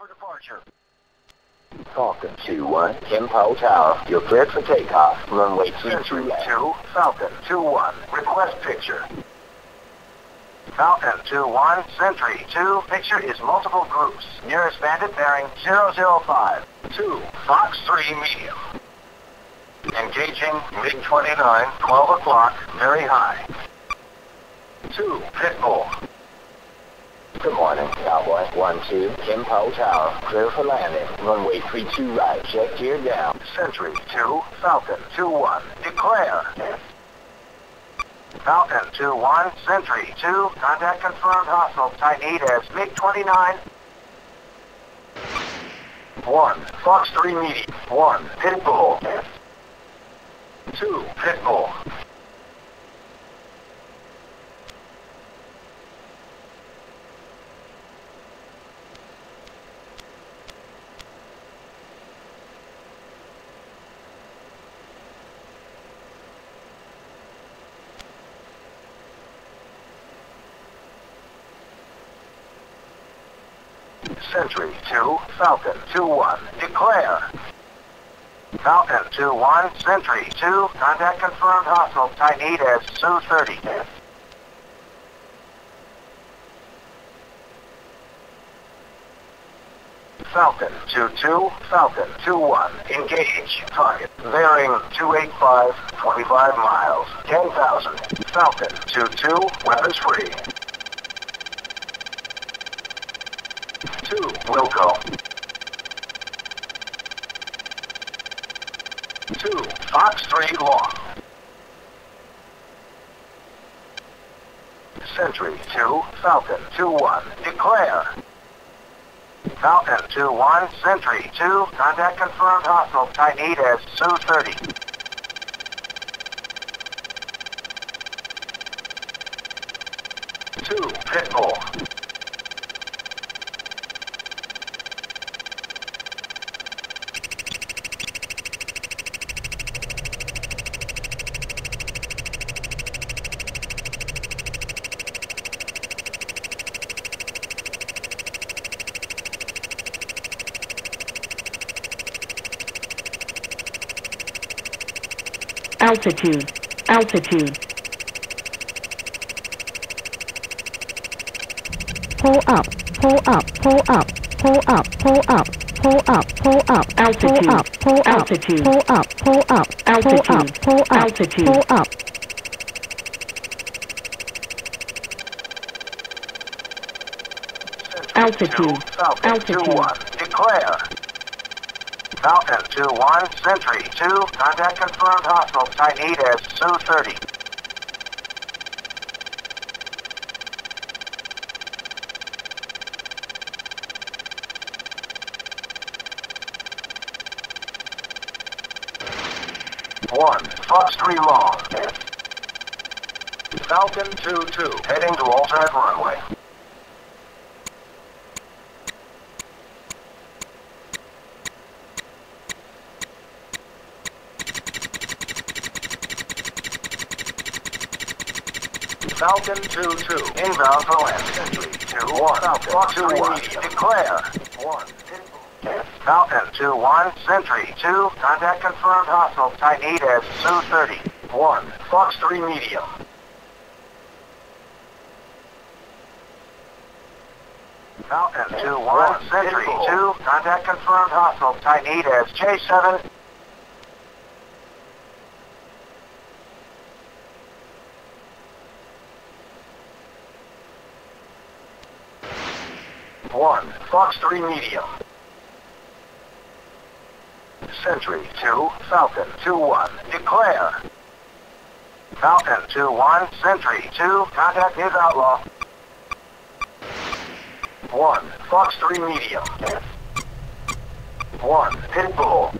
for departure. Falcon 2-1, Kimpo Tower. You're cleared for takeoff. Runway 32 left. 2, Falcon 2-1, request picture. Falcon 2-1, Sentry 2, picture is multiple groups. Nearest bandit bearing 005. 2, Fox 3 medium. Engaging MiG-29, 12 o'clock, very high. 2, Pitbull. Good morning, Cowboy. 1-2, Kimpo Tower, clear for landing. Runway 32 right, check gear down. Sentry 2, Falcon 2-1, declare. Falcon 2-1, Sentry 2, contact confirmed hostile, Titanite as MiG-29. 1, Fox 3 medium. 1, Pitbull. 2, Pitbull. Sentry 2, Falcon 2-1, declare. Falcon 2-1, Sentry 2, contact confirmed hostile, Titanite as Su-30. Falcon 2-2, Falcon 2-1, engage, target, bearing 285, 25 miles, 10,000. Falcon 2-2, weapons free. 2, Wilco. 2, Fox 3 long. Sentry 2, Falcon 2-1, declare. Falcon 2-1, Sentry 2, contact confirmed hostile, Titanite as Su-30. Two, Pitbull. Altitude. Altitude. Pull up. Pull up. Pull up. Pull up. Pull up. Pull up. Pull up. Altitude. Pull up. Pull altitude. Pull up. Pull up. Altitude. Pull up. Altitude. Pull up. Altitude. Falcon Altitude. 2-1, declare. Falcon 2-1, Sentry 2, contact confirmed hostile, Titanite as Su-30. One, Fox 3 long. Falcon 2-2, heading to alternate runway. Falcon 2-2, inbound for landing. Sentry 2-1, Falcon 2-1, declare. 1, Falcon 2-1, Sentry 2, contact confirmed. Hostile, type 8 as Su-30. 1, Fox 3 medium. Falcon 2-1, Sentry 2, contact confirmed. Hostile, Titanite as J7. One, Fox 3 medium. Sentry 2, Falcon 2-1, declare. Falcon 2-1, Sentry 2, contact is outlaw. 1, Fox 3 medium. 1, Pitbull.